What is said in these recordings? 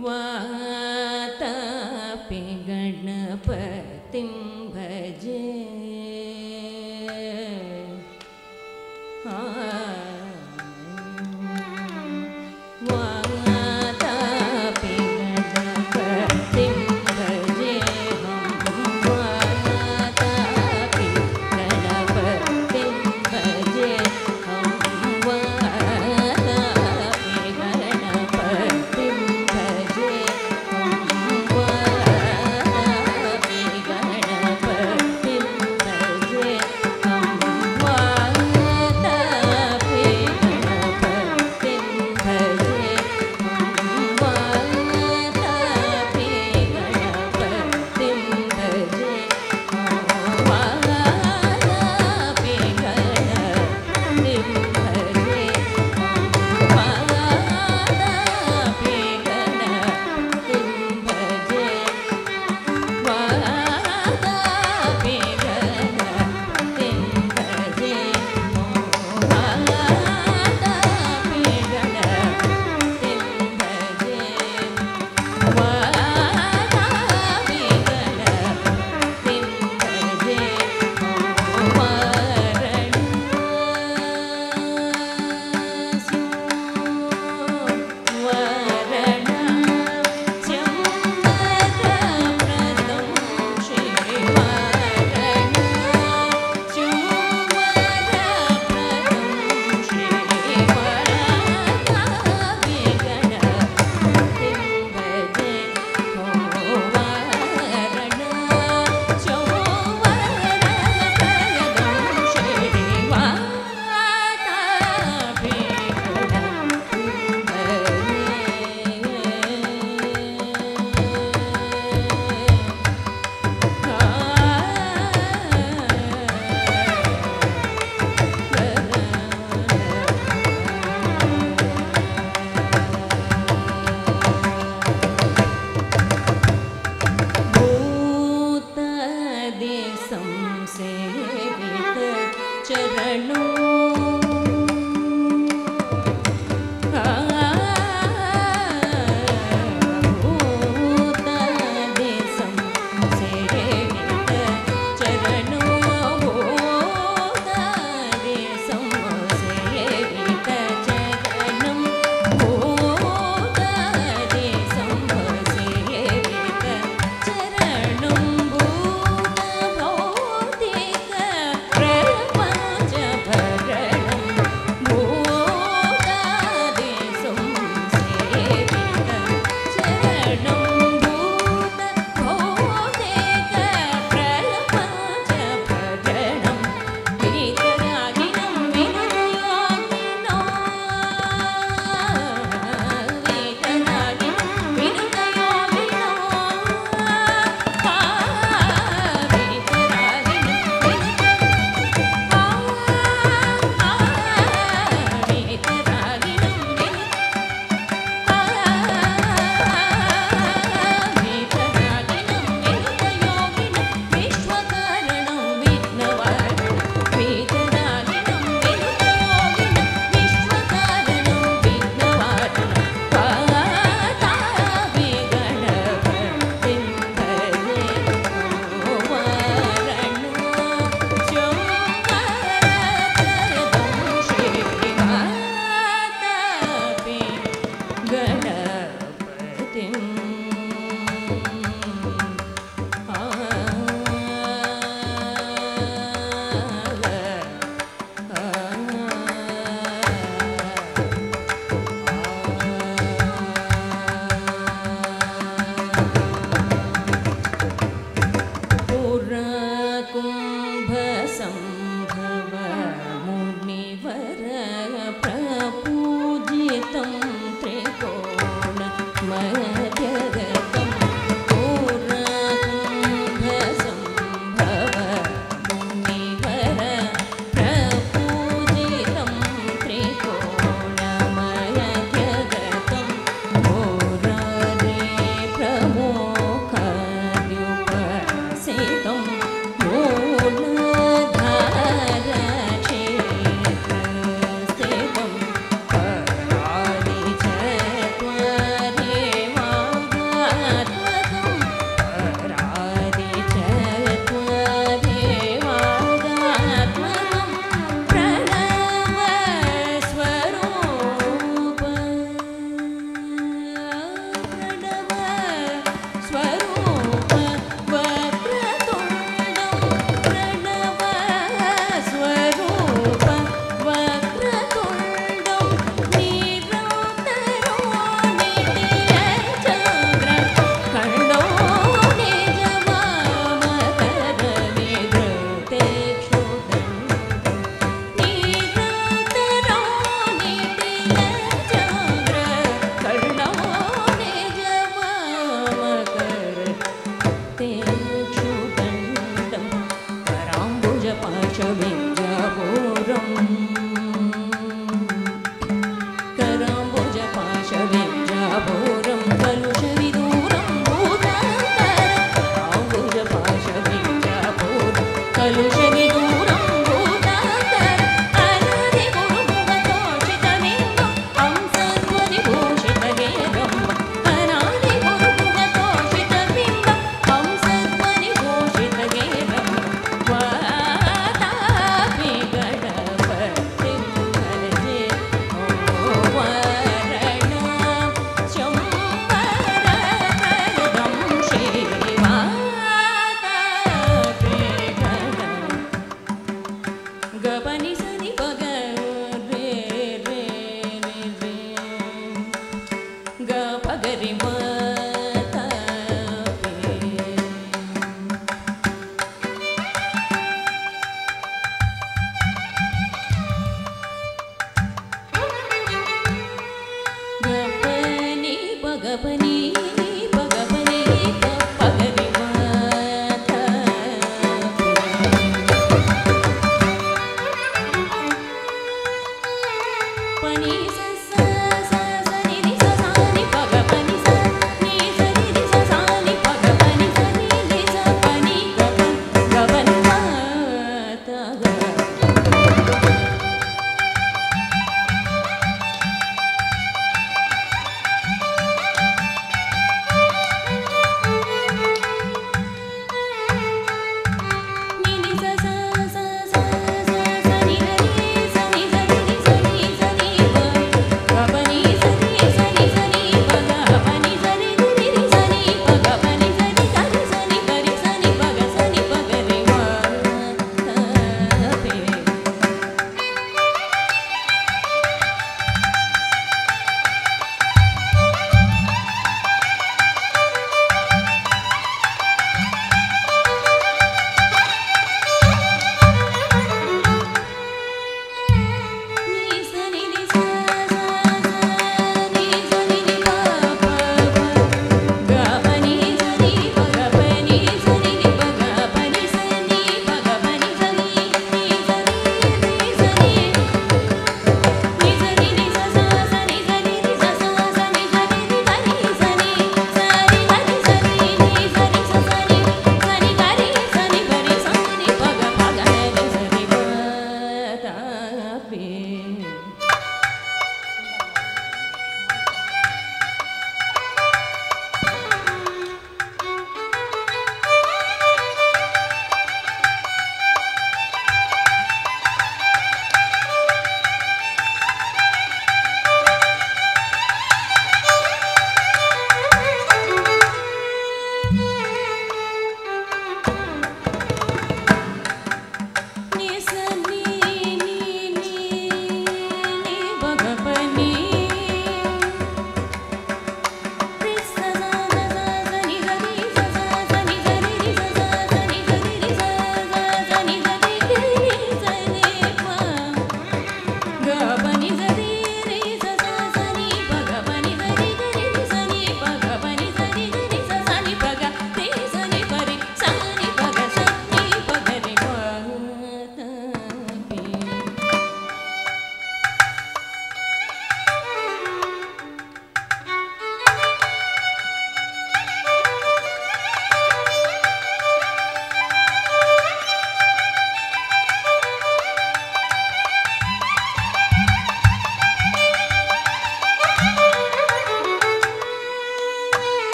वातापि गणपतिं भजे Gabanese.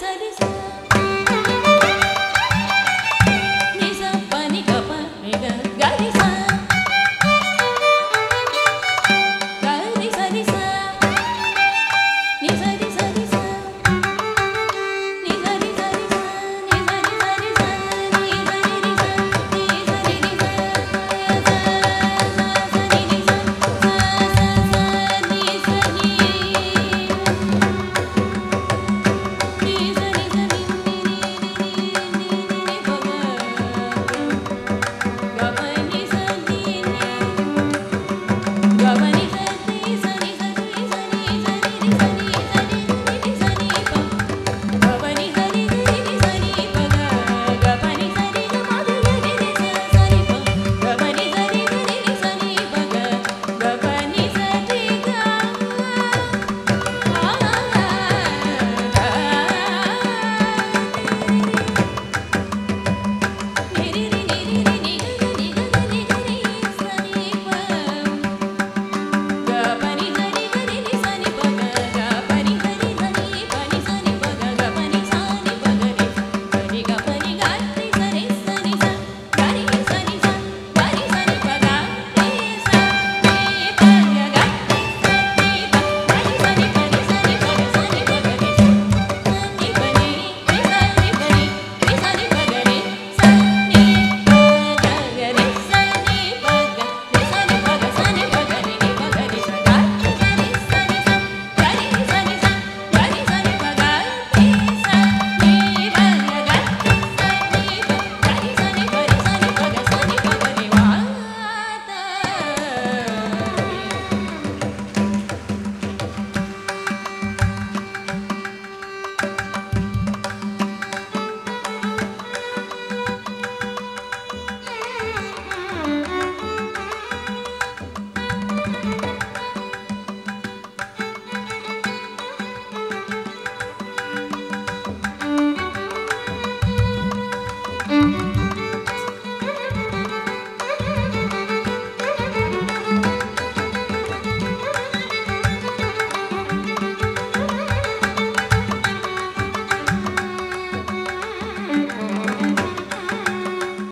Elisa, Elisa.